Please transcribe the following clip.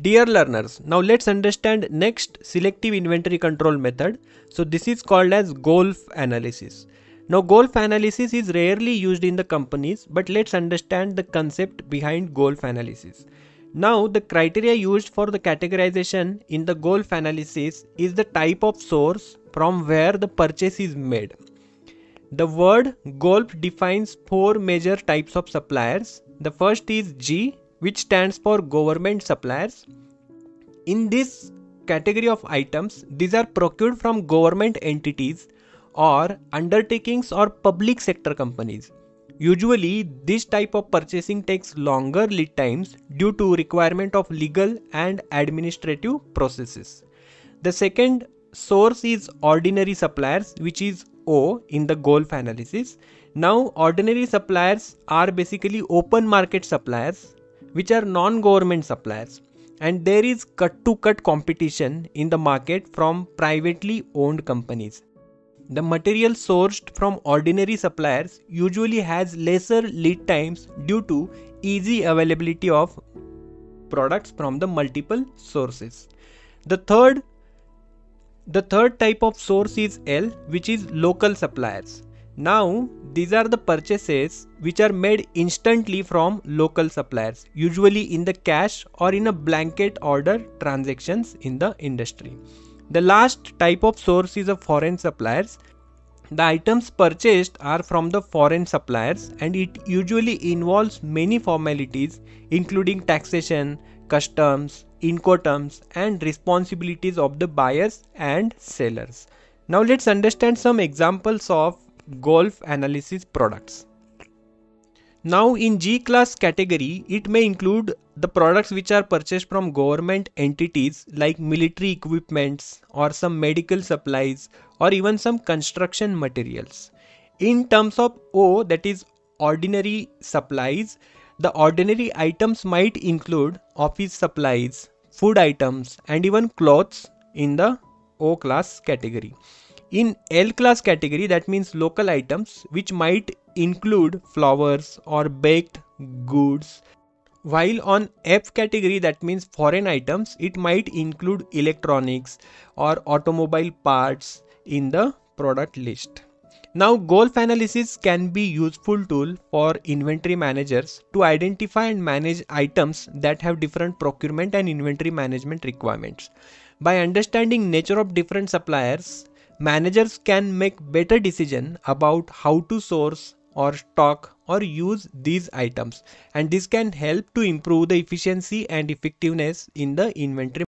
Dear learners, now let's understand next selective inventory control method. So this is called as GOLF analysis. Now GOLF analysis is rarely used in the companies but let's understand the concept behind GOLF analysis. Now the criteria used for the categorization in the GOLF analysis is the type of source from where the purchase is made. The word GOLF defines four major types of suppliers. The first is G which stands for government suppliers. In this category of items, these are procured from government entities or undertakings or public sector companies. Usually, this type of purchasing takes longer lead times due to requirement of legal and administrative processes. The second source is ordinary suppliers which is O in the GOLF analysis. Now ordinary suppliers are basically open market suppliers which are non-government suppliers and there is cut to cut competition in the market from privately owned companies. The material sourced from ordinary suppliers usually has lesser lead times due to easy availability of products from the multiple sources. The third the third type of source is L which is local suppliers. Now, these are the purchases which are made instantly from local suppliers, usually in the cash or in a blanket order transactions in the industry. The last type of source is a foreign suppliers. The items purchased are from the foreign suppliers and it usually involves many formalities including taxation, customs, incoterms and responsibilities of the buyers and sellers. Now let's understand some examples of GOLF analysis products. Now in G class category, it may include the products which are purchased from government entities like military equipments or some medical supplies or even some construction materials. In terms of O that is ordinary supplies, the ordinary items might include office supplies, food items and even clothes in the O class category. In L class category that means local items which might include flowers or baked goods while on F category that means foreign items it might include electronics or automobile parts in the product list. Now GOLF analysis can be useful tool for inventory managers to identify and manage items that have different procurement and inventory management requirements. By understanding nature of different suppliers, managers can make better decision about how to source or stock or use these items. And this can help to improve the efficiency and effectiveness in the inventory